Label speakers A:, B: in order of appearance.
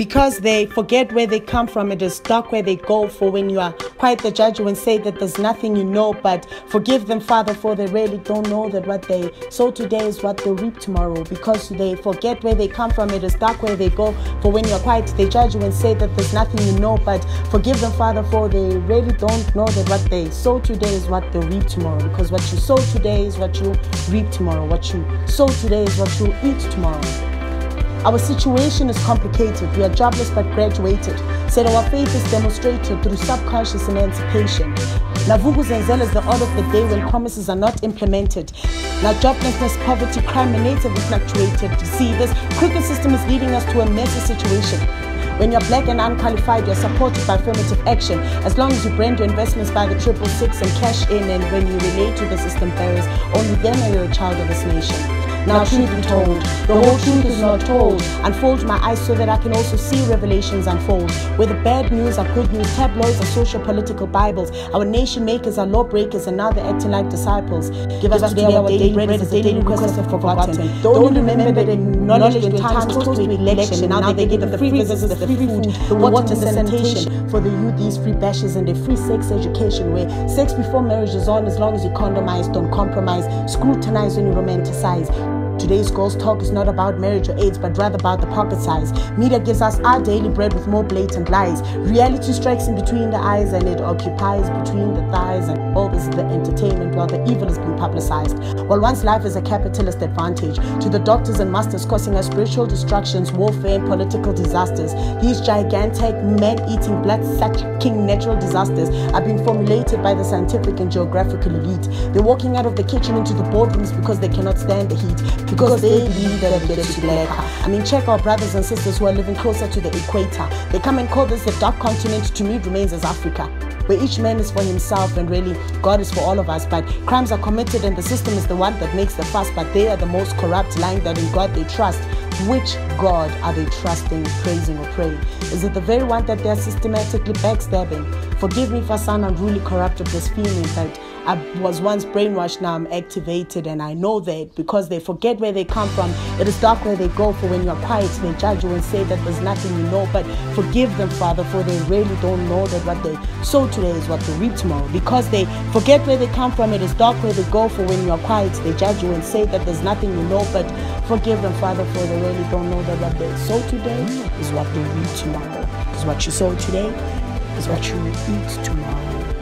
A: Because they forget where they come from, it is dark where they go. For when you are quite the judge will say that there's nothing you know, but forgive them, Father, for they really don't know that what they sow today is what they'll reap tomorrow. Because they forget where they come from, it is dark where they go. For when you're quiet, they judge you and say that there's nothing you know, but forgive them, Father, for they really don't know that what they sow today is what they'll reap tomorrow. Because what you sow today is what you reap tomorrow. What you sow today is what you eat tomorrow. Our situation is complicated. We are jobless but graduated. Said our faith is demonstrated through subconscious emancipation. Navuguzenzela is the order of the day when promises are not implemented. Now joblessness, poverty, crime, and native have fluctuated. See, this crooked system is leading us to a messy situation. When you're black and unqualified, you're supported by affirmative action. As long as you brand your investments by the triple six and cash in, and when you relate to the system barriers, only then are you a child of this nation. Now, truth be told, the whole truth is not told. Unfold my eyes so that I can also see revelations unfold. Where the bad news are good news, tabloids are social political Bibles. Our nation makers are lawbreakers, and now they're acting like disciples. Give us today our daily bread as a daily request of forgotten. Don't remember that knowledge when times close to election. Now they give the free visits, the free food, the water, the sanitation. For the youth, these free bashes and the free sex education. Where sex before marriage is on as long as you condomize, don't compromise, scrutinize when you romanticize. Today's Girls Talk is not about marriage or AIDS, but rather about the pocket size. Media gives us our daily bread with more blatant lies. Reality strikes in between the eyes and it occupies between the thighs, and all this is the entertainment while the evil is being publicized. While one's life is a capitalist advantage to the doctors and masters causing us spiritual destructions, warfare, and political disasters, these gigantic man eating, blood sucking natural disasters are being formulated by the scientific and geographical elite. They're walking out of the kitchen into the boardrooms because they cannot stand the heat because they believe that it gets you blacker. I mean, check our brothers and sisters who are living closer to the equator. They come and call this the dark continent. To me, remains as Africa where each man is for himself and really God is for all of us. But crimes are committed and the system is the one that makes the fuss, but they are the most corrupt, lying that in God they trust. Which God are they trusting, praising, or praying? Is it the very one that they're systematically backstabbing? Forgive me for sound unruly, corrupt of this feeling, but I was once brainwashed, now I'm activated, and I know that because they forget where they come from. It is dark where they go, for when you're quiet, they judge you and say that there's nothing you know. But forgive them, Father, for they really don't know that what they sow today is what they reap tomorrow. Because they forget where they come from, it is dark where they go, for when you're quiet, they judge you and say that there's nothing you know. But forgive them, Father, for they really don't know that what they sow today is what they reap tomorrow. Is what you sow today is what you eat tomorrow.